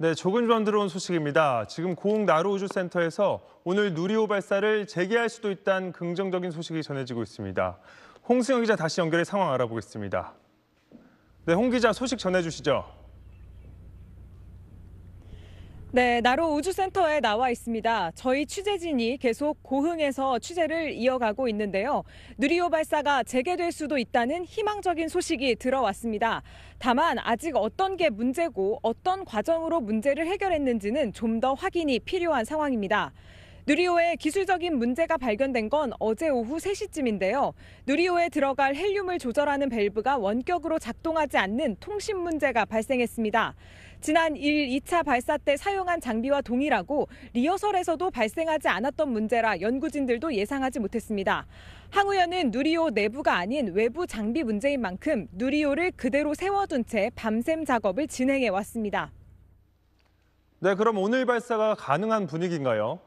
네, 조금 전 들어온 소식입니다. 지금 고흥 나로우주센터에서 오늘 누리호 발사를 재개할 수도 있다는 긍정적인 소식이 전해지고 있습니다. 홍승영 기자 다시 연결해 상황 알아보겠습니다. 네, 홍 기자 소식 전해주시죠. 네, 나로 우주센터에 나와 있습니다. 저희 취재진이 계속 고흥에서 취재를 이어가고 있는데요. 누리호 발사가 재개될 수도 있다는 희망적인 소식이 들어왔습니다. 다만 아직 어떤 게 문제고 어떤 과정으로 문제를 해결했는지는 좀 더 확인이 필요한 상황입니다. 누리호에 기술적인 문제가 발견된 건 어제 오후 3시쯤인데요. 누리호에 들어갈 헬륨을 조절하는 밸브가 원격으로 작동하지 않는 통신 문제가 발생했습니다. 지난 1, 2차 발사 때 사용한 장비와 동일하고 리허설에서도 발생하지 않았던 문제라 연구진들도 예상하지 못했습니다. 항우연은 누리호 내부가 아닌 외부 장비 문제인 만큼 누리호를 그대로 세워둔 채 밤샘 작업을 진행해 왔습니다. 네, 그럼 오늘 발사가 가능한 분위기인가요?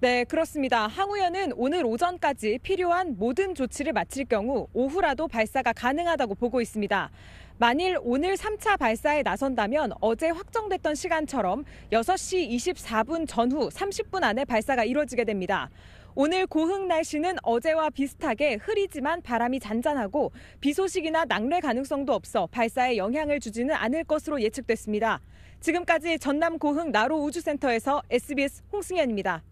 네, 그렇습니다. 항우연은 오늘 오전까지 필요한 모든 조치를 마칠 경우 오후라도 발사가 가능하다고 보고 있습니다. 만일 오늘 3차 발사에 나선다면 어제 확정됐던 시간처럼 6시 24분 전후 30분 안에 발사가 이뤄지게 됩니다. 오늘 고흥 날씨는 어제와 비슷하게 흐리지만 바람이 잔잔하고 비 소식이나 낙뢰 가능성도 없어 발사에 영향을 주지는 않을 것으로 예측됐습니다. 지금까지 전남 고흥 나로 우주센터에서 SBS 홍승현입니다.